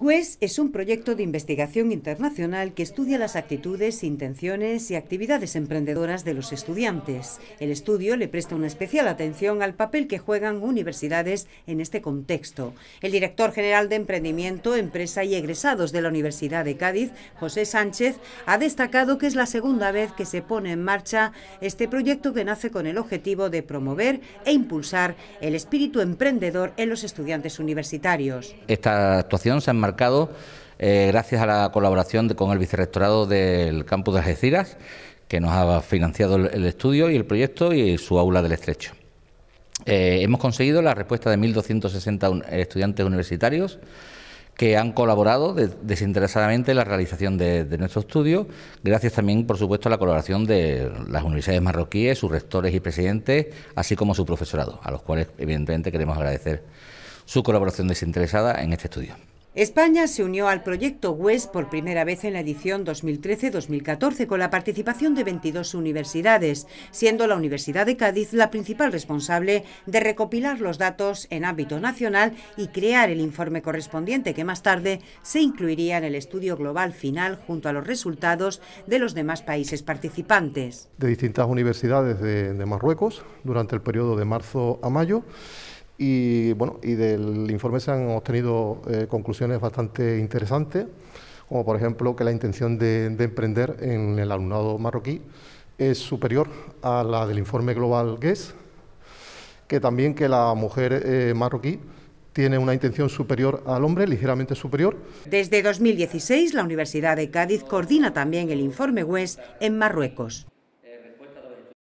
GUES es un proyecto de investigación internacional que estudia las actitudes, intenciones y actividades emprendedoras de los estudiantes. El estudio le presta una especial atención al papel que juegan universidades en este contexto. El director general de Emprendimiento, Empresa y Egresados de la Universidad de Cádiz, José Sánchez, ha destacado que es la segunda vez que se pone en marcha este proyecto que nace con el objetivo de promover e impulsar el espíritu emprendedor en los estudiantes universitarios. Esta actuación se marcado eh, gracias a la colaboración con el vicerrectorado del campus de Algeciras, que nos ha financiado el, estudio y el proyecto y su aula del estrecho. Eh, hemos conseguido la respuesta de 1.260 estudiantes universitarios que han colaborado desinteresadamente en la realización de, de, nuestro estudio, gracias también, por supuesto, a la colaboración de las universidades marroquíes, sus rectores y presidentes, así como su profesorado, a los cuales, evidentemente, queremos agradecer su colaboración desinteresada en este estudio. España se unió al proyecto WES por primera vez en la edición 2013-2014 con la participación de 22 universidades, siendo la Universidad de Cádiz la principal responsable de recopilar los datos en ámbito nacional y crear el informe correspondiente que más tarde se incluiría en el estudio global final junto a los resultados de los demás países participantes. De distintas universidades de, de Marruecos durante el periodo de marzo a mayo y, bueno, y del informe se han obtenido eh, conclusiones bastante interesantes, como por ejemplo que la intención de, emprender en el alumnado marroquí es superior a la del informe global GES, que también que la mujer eh, marroquí tiene una intención superior al hombre, ligeramente superior. Desde 2016, la Universidad de Cádiz coordina también el informe WES en Marruecos.